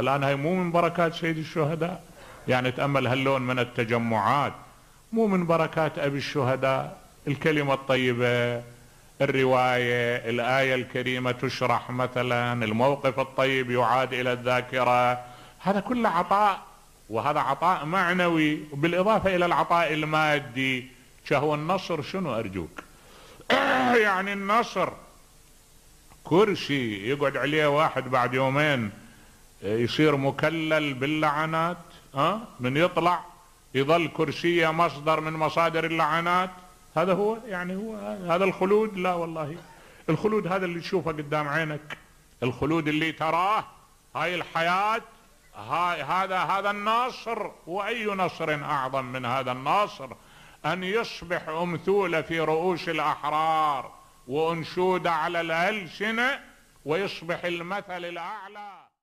الآن هاي مو من بركات سيد الشهداء. يعني تأمل هاللون من التجمعات. مو من بركات أبي الشهداء. الكلمة الطيبة الرواية الآية الكريمة تشرح مثلا الموقف الطيب يعاد إلى الذاكرة. هذا كله عطاء وهذا عطاء معنوي بالإضافة إلى العطاء المادي. شهو النصر شنو أرجوك؟ يعني النصر. كرسي يقعد عليه واحد بعد يومين. يصير مكلل باللعنات ها؟ من يطلع يظل كرسيه مصدر من مصادر اللعنات. هذا هو يعني هو هذا الخلود؟ لا والله. الخلود هذا اللي تشوفه قدام عينك. الخلود اللي تراه هاي الحياة هاي هذا هذا الناصر. وأي نصر أعظم من هذا الناصر؟ أن يصبح امثولة في رؤوس الأحرار وانشودة على الألسنة ويصبح المثل الأعلى.